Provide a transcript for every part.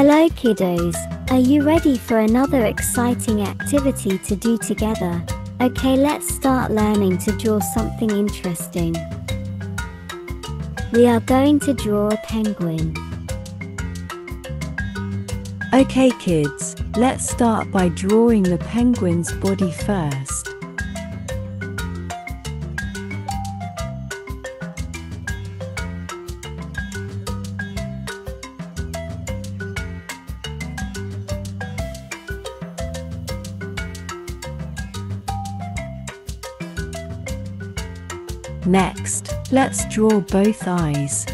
Hello kiddos, are you ready for another exciting activity to do together? Okay let's start learning to draw something interesting. We are going to draw a penguin. Okay kids, let's start by drawing the penguin's body first. Next, let's draw both eyes.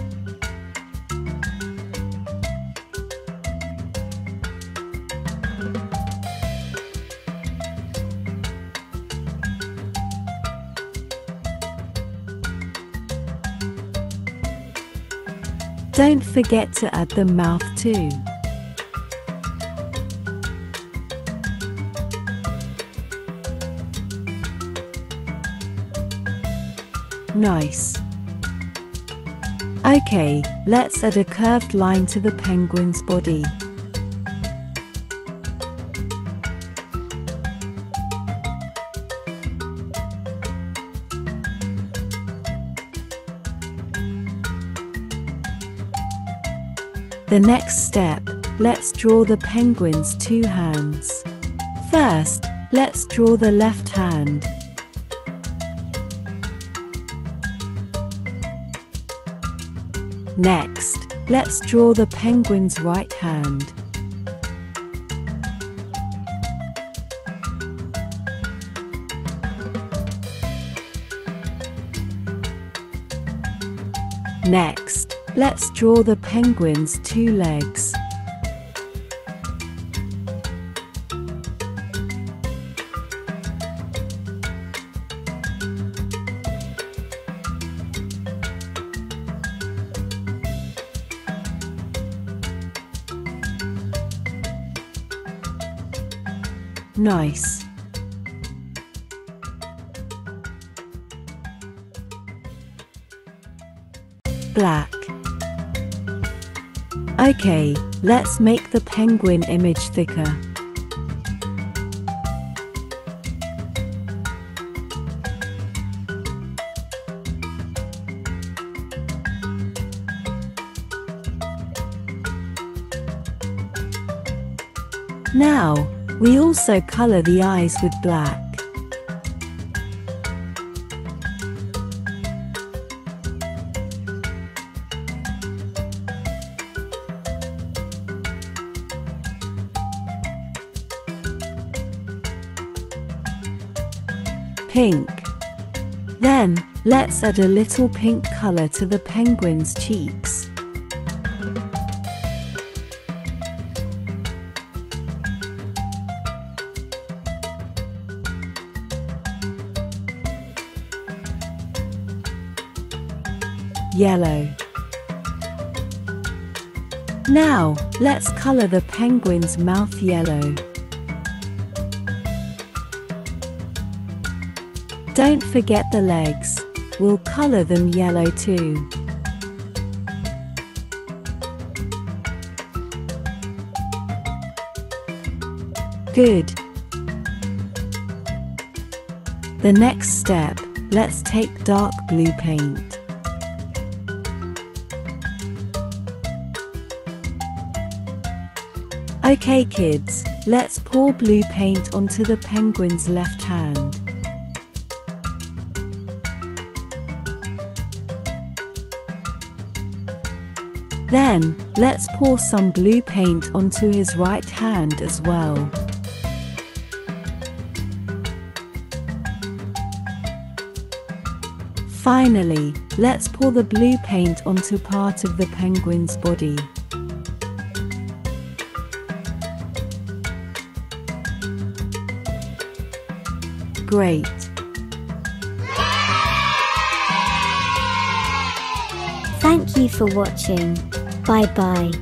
Don't forget to add the mouth too. Nice. Okay, let's add a curved line to the penguin's body. The next step, let's draw the penguin's two hands. First, let's draw the left hand. Next, let's draw the penguin's right hand. Next, let's draw the penguin's two legs. Nice. Black. Okay, let's make the penguin image thicker. Now, we also color the eyes with black. Pink. Then, let's add a little pink color to the penguin's cheeks. Yellow. Now, let's color the penguin's mouth yellow. Don't forget the legs. We'll color them yellow too. Good. The next step, let's take dark blue paint. Okay kids, let's pour blue paint onto the penguin's left hand. Then, let's pour some blue paint onto his right hand as well. Finally, let's pour the blue paint onto part of the penguin's body. Great! Thank you for watching. Bye bye.